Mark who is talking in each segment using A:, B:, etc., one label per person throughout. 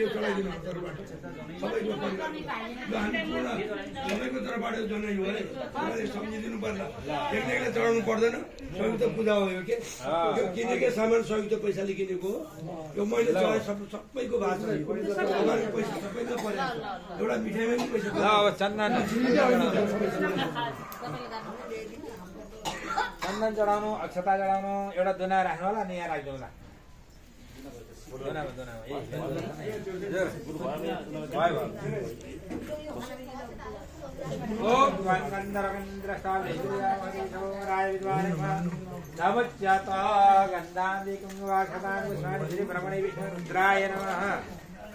A: यो चलाइदिनु तर्फबाट सबैको सबैको तर्फबाट जनै हो है तपाईँले सम्झिदिनु पर्ला एक्लै चढाउनु पर्दैन संयुक्त पूजा हो यो के यो किनेको सामान संयुक्त पैसाले किनेको हो यो मैले चलाएँ सब सबैको। तपाईँहरूको पैसा सबैको परेको एउटा मिठाईमा पनि पैसा
B: चन्दन चढाउनु अक्षता चढाउनु एउटा दुना राख्नु होला अनि यहाँ राखिदिउँ ल। ओम गन्धान्धि कुङ्गवाक्षतान् पुष्पाणि श्रीभ्रमणे विष्णुरुद्राय नमः।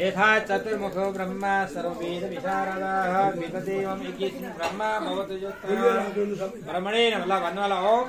B: यथा चतुर्मुखो ब्रह्मा विपदेवम् इति ब्रह्मा भवतु ब्रह्मणे नमला भन्वाला ओम।